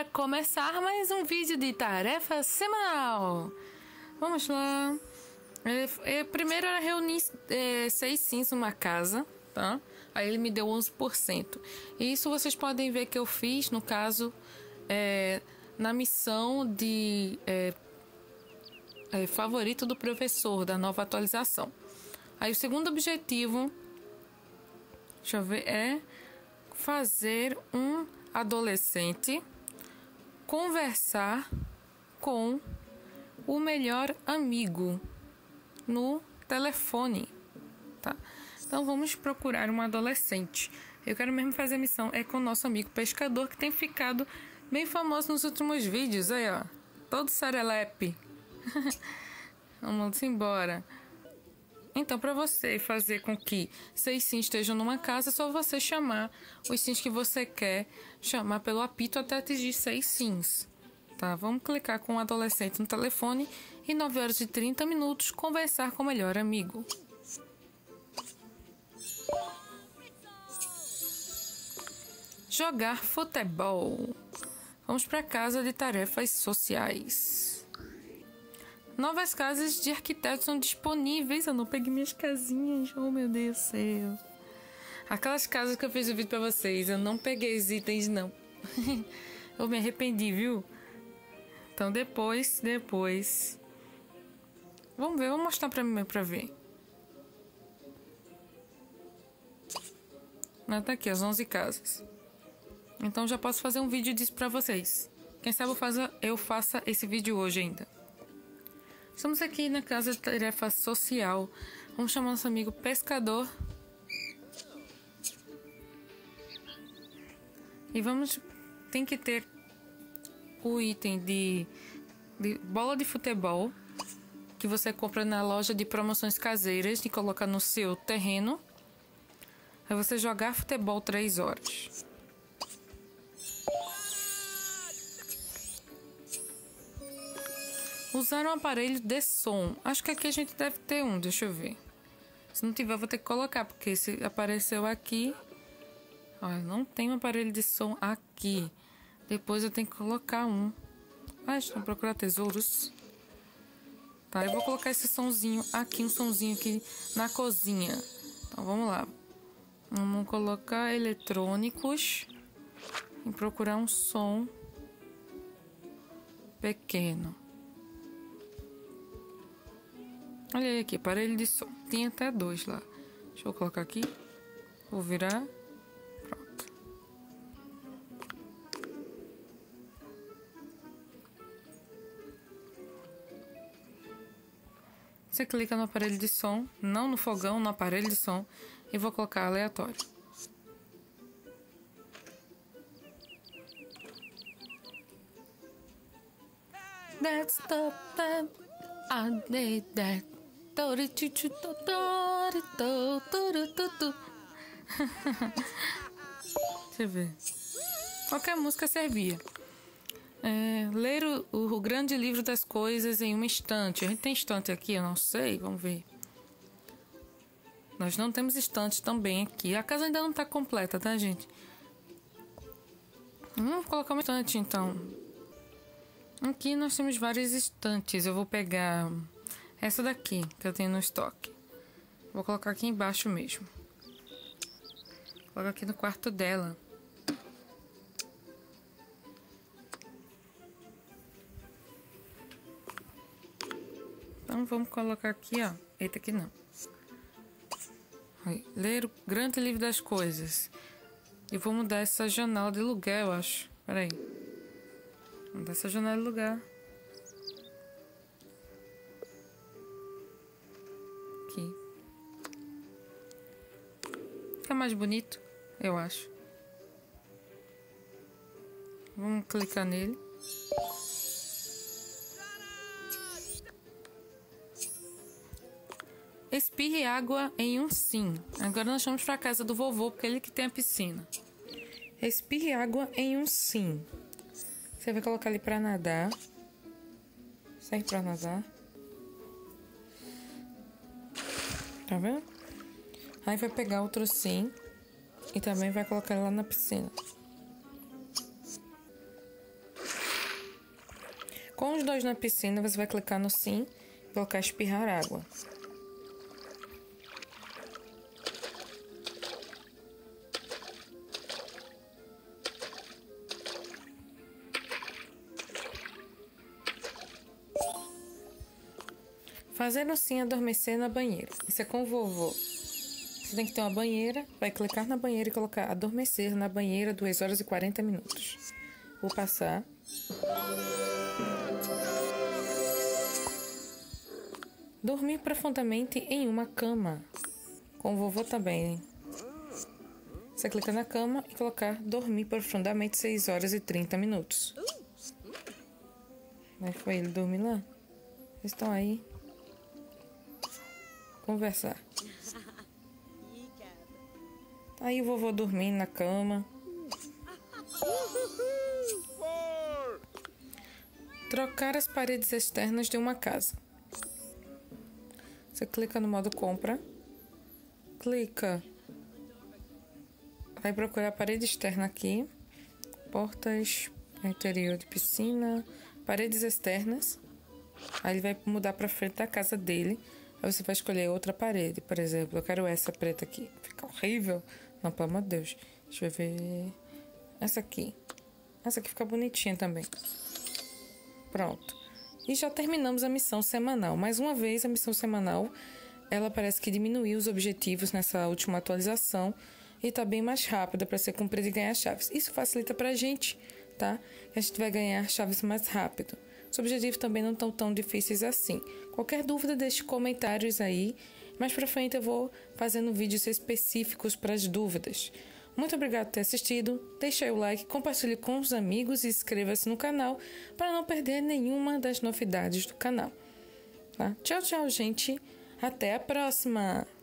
para começar mais um vídeo de tarefa semanal. Vamos lá. É, é, primeiro era reunir é, seis sims numa casa, tá? Aí ele me deu 11%. E isso vocês podem ver que eu fiz, no caso, é, na missão de é, é, favorito do professor, da nova atualização. Aí o segundo objetivo, deixa eu ver, é fazer um adolescente conversar com o melhor amigo no telefone, tá? Então vamos procurar um adolescente. Eu quero mesmo fazer a missão é com o nosso amigo pescador que tem ficado bem famoso nos últimos vídeos, aí ó, todo serelepe. vamos embora. Então, para você fazer com que seis sims estejam numa casa, é só você chamar os sims que você quer chamar pelo apito até atingir seis sims. Tá? Vamos clicar com o um adolescente no telefone e 9 horas e 30 minutos conversar com o melhor amigo. Jogar futebol. Vamos para casa de tarefas sociais. Novas casas de arquitetos são disponíveis. Eu não peguei minhas casinhas. Oh, meu Deus do céu. Aquelas casas que eu fiz o vídeo pra vocês. Eu não peguei os itens, não. eu me arrependi, viu? Então, depois, depois... Vamos ver, vou mostrar pra mim pra ver. Ah, tá aqui, as 11 casas. Então, já posso fazer um vídeo disso pra vocês. Quem sabe eu faça, eu faça esse vídeo hoje ainda. Estamos aqui na casa de tarefa social. Vamos chamar nosso amigo pescador. E vamos. Tem que ter o item de, de bola de futebol que você compra na loja de promoções caseiras e coloca no seu terreno. Aí você jogar futebol 3 horas. Usar um aparelho de som. Acho que aqui a gente deve ter um, deixa eu ver. Se não tiver, vou ter que colocar, porque se apareceu aqui. Olha, não tem um aparelho de som aqui. Depois eu tenho que colocar um. Ah, eu procurar tesouros. Tá, eu vou colocar esse sonzinho aqui, um sonzinho aqui na cozinha. Então vamos lá. Vamos colocar eletrônicos e procurar um som pequeno. Olha aqui, aparelho de som. Tem até dois lá. Deixa eu colocar aqui. Vou virar. Pronto. Você clica no aparelho de som, não no fogão, no aparelho de som, e vou colocar aleatório. That's the I need that. Eu ver. Qualquer música servia. É, ler o, o, grande livro das coisas em uma estante. A gente tem estante aqui? Eu não sei. Vamos ver. Nós não temos estante também aqui. A casa ainda não está completa, tá, gente? Vamos colocar uma estante, então. Aqui nós temos várias estantes. Eu vou pegar essa daqui que eu tenho no estoque. Vou colocar aqui embaixo mesmo. Coloca aqui no quarto dela. Então vamos colocar aqui, ó. Eita, aqui não. Ler o grande livro das coisas. E vou mudar essa janela de lugar, eu acho. Peraí. Mudar essa janela de lugar. Fica mais bonito, eu acho. Vamos clicar nele. Espirre água em um sim. Agora nós vamos para casa do vovô, porque ele que tem a piscina. Espirre água em um sim. Você vai colocar ali para nadar. Serve para nadar. Tá vendo? Aí vai pegar outro sim e também vai colocar lá na piscina. Com os dois na piscina, você vai clicar no sim e colocar espirrar água. Fazendo assim adormecer na banheira. Isso é com o vovô. Você tem que ter uma banheira, vai clicar na banheira e colocar adormecer na banheira 2 horas e 40 minutos. Vou passar. Dormir profundamente em uma cama. Com o vovô também. Você clica na cama e colocar dormir profundamente 6 horas e 30 minutos. Como é foi ele dormir lá? Eles estão aí conversar. Aí o vovô dormindo na cama. Trocar as paredes externas de uma casa. Você clica no modo compra. Clica. Vai procurar a parede externa aqui. Portas, interior de piscina, paredes externas. Aí ele vai mudar para frente da casa dele. Aí você vai escolher outra parede, por exemplo. Eu quero essa preta aqui. Fica horrível. Não, pelo amor de Deus. Deixa eu ver. Essa aqui. Essa aqui fica bonitinha também. Pronto. E já terminamos a missão semanal. Mais uma vez, a missão semanal, ela parece que diminuiu os objetivos nessa última atualização e está bem mais rápida para ser cumprida e ganhar chaves. Isso facilita para a gente, tá? A gente vai ganhar chaves mais rápido. Os objetivos também não estão tão difíceis assim. Qualquer dúvida, deixe comentários aí. Mais para frente eu vou fazendo vídeos específicos para as dúvidas. Muito obrigado por ter assistido. Deixe o like, compartilhe com os amigos e inscreva-se no canal para não perder nenhuma das novidades do canal. Tá? Tchau, tchau, gente. Até a próxima!